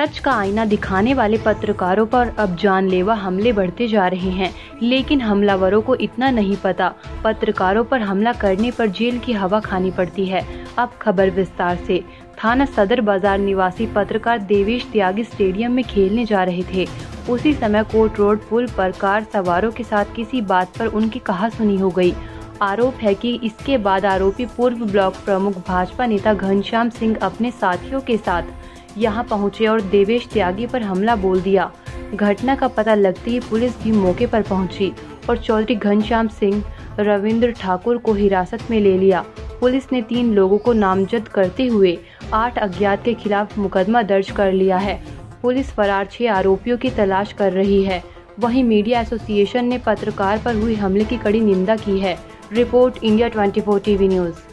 सच का आईना दिखाने वाले पत्रकारों पर अब जानलेवा हमले बढ़ते जा रहे हैं। लेकिन हमलावरों को इतना नहीं पता। पत्रकारों पर हमला करने पर जेल की हवा खानी पड़ती है। अब खबर विस्तार से। थाना सदर बाज़ार निवासी पत्रकार देवेश त्यागी स्टेडियम में खेलने जा रहे थे। उसी समय कोर्ट रोड पुल पर कार सवारों के साथ किसी बात पर उनकी कहा सुनी हो गई। आरोप है कि इसके बाद आरोपी पूर्व ब्लॉक प्रमुख भाजपा नेता घनश्याम सिंह अपने साथियों के साथ यहाँ पहुँचे और देवेश त्यागी पर हमला बोल दिया। घटना का पता लगते ही पुलिस भी मौके पर पहुँची और चौधरी घनश्याम सिंह, रविंद्र ठाकुर को हिरासत में ले लिया। पुलिस ने तीन लोगों को नामजद करते हुए आठ अज्ञात के खिलाफ मुकदमा दर्ज कर लिया है। पुलिस फरार छह आरोपियों की तलाश कर रही है। वहीं मीडिया एसोसिएशन ने पत्रकार पर हुए हमले की कड़ी निंदा की है। Report India 24 TV news.